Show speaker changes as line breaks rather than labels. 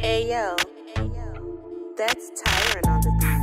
Hey yo, that's Tyron on the beat.